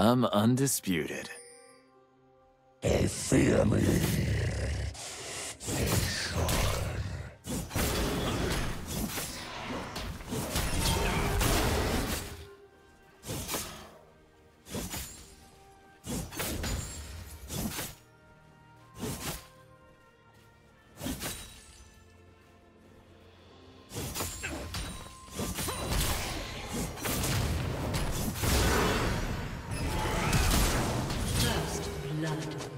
I'm undisputed. They fear me. Blood.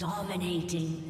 Dominating.